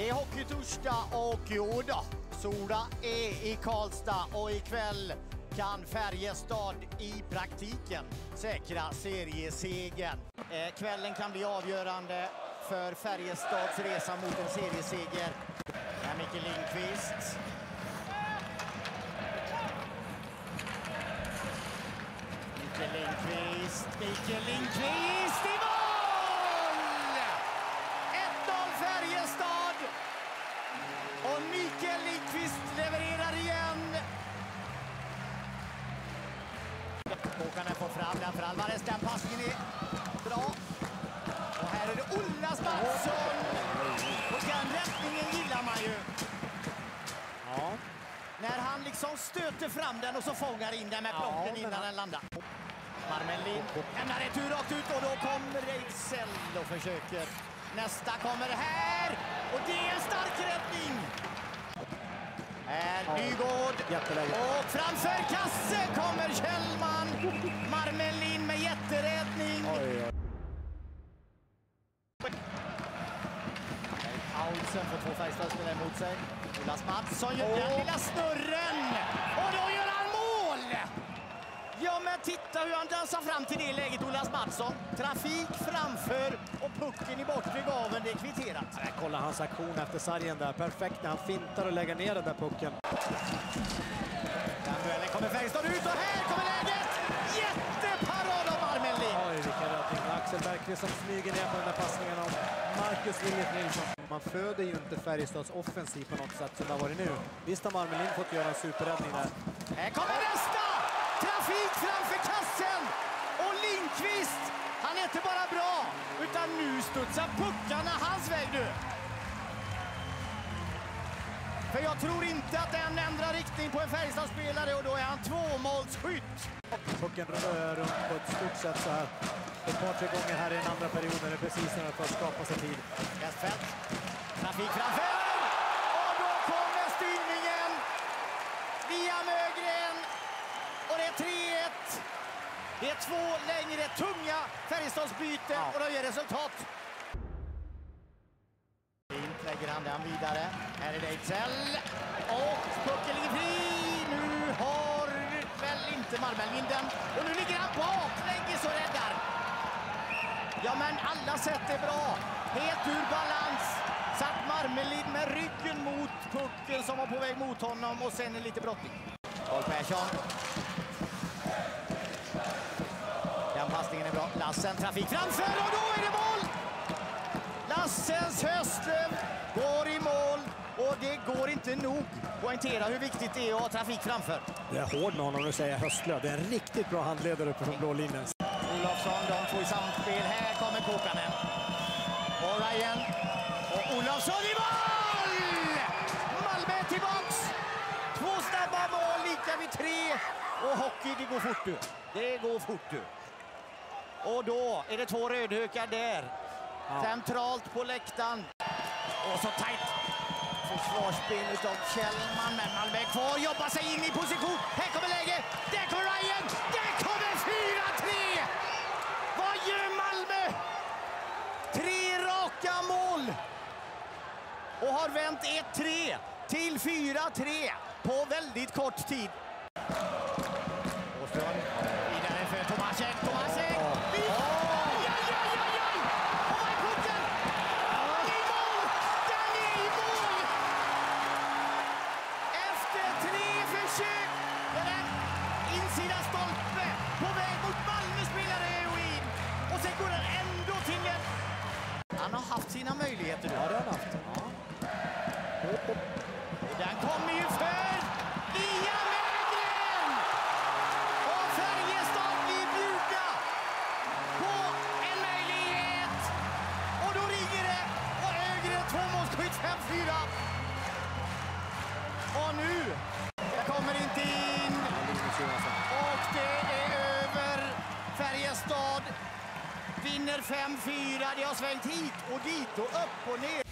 Det är hockeytorsdag och jodå, Sola är i Karlstad och ikväll kan Färjestad i praktiken säkra seriesegern. Eh, kvällen kan bli avgörande för Färjestads resa mot en serieseger. Här Micke Lindqvist. Micke Lindqvist, Micke Lindqvist för Alvarez. Den passningen är bra. Och här är det Ola Mattsson. Och den räddningen gillar man ju. Ja. När han liksom stöter fram den och så fångar in den med Ja, plocken men innan den landar. Marmelin lämnar retur rakt ut och då kommer Ejdsell och försöker. Nästa kommer här och det är en stark räddning. Här Ja, Nygård jätteläge. och framför kasse kommer Kjellman. Marmelin med jätteräddning. Oj, oj. Paulsen får två Färjestadspelare emot sig. Jonas Mattsson gör den Åh. lilla snurren och då gör han mål! Ja, men titta hur han dansar fram till det läget, Olas Mattsson. Trafik framför och pucken i bortre gaveln, det är kvitterat. Nej, Kolla hans aktion efter sargen där. Perfekt när han fintar och lägger ner den där pucken. Den duellen kommer Färjestad ut och här kommer läget! Jätteparad av Marmelin! Oj, vilken räddning. Axel Bergqvist som smyger ner på den där passningen av Marcus Liljet Nilsson. Man föder ju inte Färjestads offensiv på något sätt som det har varit nu. Visst har Marmelin fått göra en superräddning där. Här kommer nästa! Trafik framför kassen! Och Lindqvist, han är inte bara bra, utan nu studsar puckarna hans väg nu. För jag tror inte att den ändrar riktning på en Färjestadspelare och då är han tvåmålsskytt. Pucken rör runt på ett stort sätt så här. Ett par, tre gånger här i den andra perioden. Det är precis när det får skapa sig tid. Westfeldt, trafik framför! Och då kommer styrningen via Mögren. Och det är 3-1. Det är två längre tunga Färjestadsbyten Ja. och de ger resultat. Fint lägger han den vidare. Här är det Ejdsell. Och pucken ligger fri. Nu har väl inte den. Och nu ligger han baklänges och räddar. Ja, men alla sätt är bra. Helt ur balans. Satt Marmelin med ryggen mot pucken som var på väg mot honom och sen är lite brottning. Carl Persson. Den passningen är bra. Lassen, trafik framför och då är det mål! Lassens Höstlöv går i mål och det går inte nog poängtera hur viktigt det är att ha trafik framför. Det är hård med honom nu säger Höstlöv. Det är en riktigt bra handledare uppe från blå linjen. Olofsson, de två i samspel. Här kommer Kokanen. Och Ryan. Och Olofsson i mål! Malmö tillbaks! Två snabba mål, lika vid tre. Och hockey, det går fort du. Det går fort du. Och då är det två rödhökar där. Ja. Centralt på läktaren. Och så tajt försvarsspel utav Kjellman. Men Malmö är kvar, jobbar sig in i position. Här kommer läge. Där kommer Ryan. Där kommer 4-3! Vad gör Malmö? Tre raka mål. Och har vänt 1-3 till 4-3 på väldigt kort tid. Åström vidare för Tomasek. Tomasek! Oj, oj, oj, oj, oj! Och vad är pucken? Den är i mål! Den är i mål! Efter tre försök insida stolpe på väg mot Malmö spelare Eoin. Och sen går den ändå till en... Han har haft sina möjligheter nu. Ja, det har han haft. Och den kommer ju för via Mögren! Och Färjestad blir bjudna på en möjlighet. Och då ringer det och Ögren tvåmålsskytt 5-4. Och nu, Färjestad vinner 5-4. Det har svängt hit och dit och upp och ner.